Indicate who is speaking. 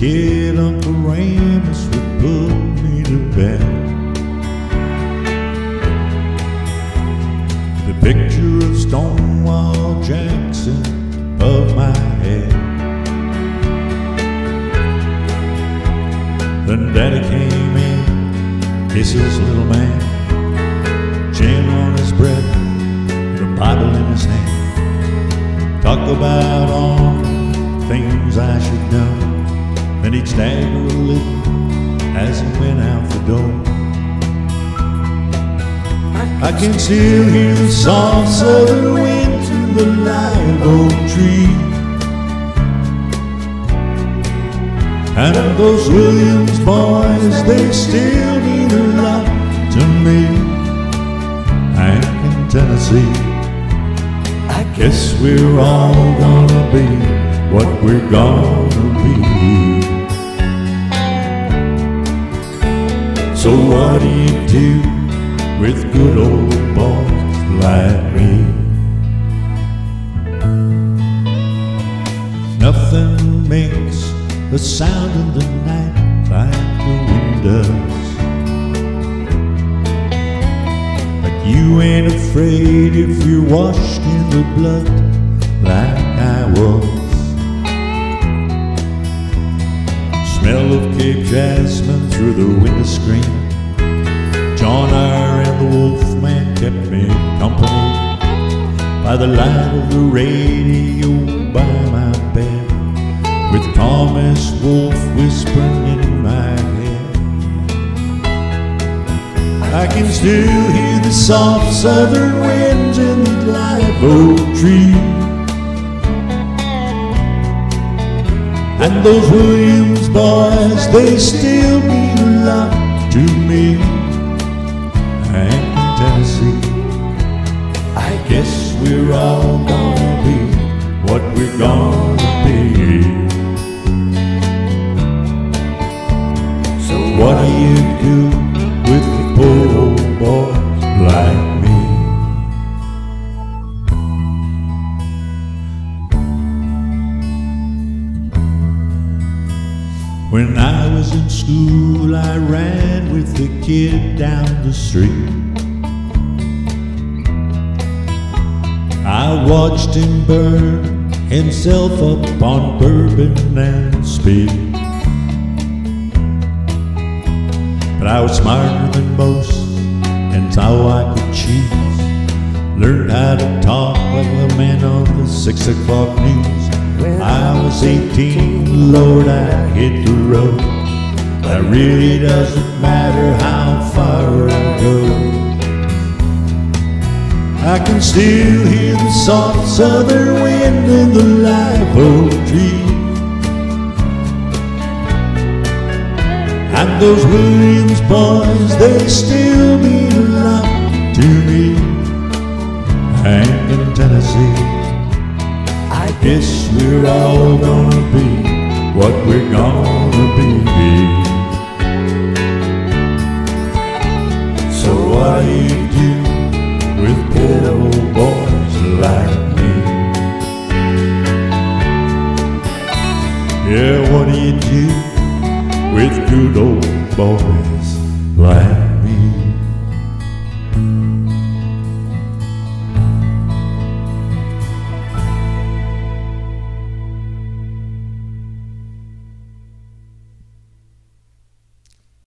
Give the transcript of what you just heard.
Speaker 1: Amos would put me to bed. The picture of Stonewall Jackson above my head. Then Daddy came in, kisses little man, chin on his breast, a Bible in his hand. Talk about all things I should know. Then he'd stagger a little as he went out the door. I can still hear the soft southern wind through the live oak tree. And those Williams boys, they still mean a lot to me. Hank in Tennessee. I guess we're all gonna be what we're gonna So what do you do with good old boys like me? Nothing makes a sound in the night like the wind does. But you ain't afraid if you're washed in the blood like I was. Smell of Cape Jasmine through the window screen. John R. and the Wolfman kept me company by the light of the radio by my bed, with Thomas Wolfe whispering in my head. I can still hear the soft southern winds in the live oak tree. And those Williams boys, they still mean a lot to me. And Tennessee, I guess we're all When I was in school, I ran with the kid down the street. I watched him burn himself up on bourbon and speed. But I was smarter than most, and so I could cheat. Learned how to talk like the man on the six o'clock news. When I was 18, Lord, I hit the road. It really doesn't matter how far I go. I can still hear the soft southern wind in the live oak tree. And those Williams boys, they still mean a lot to me. Hank in Tennessee, Guess we're all gonna be what we're gonna be. So what do you do with old boys like me? Yeah, what do you do with good old boys like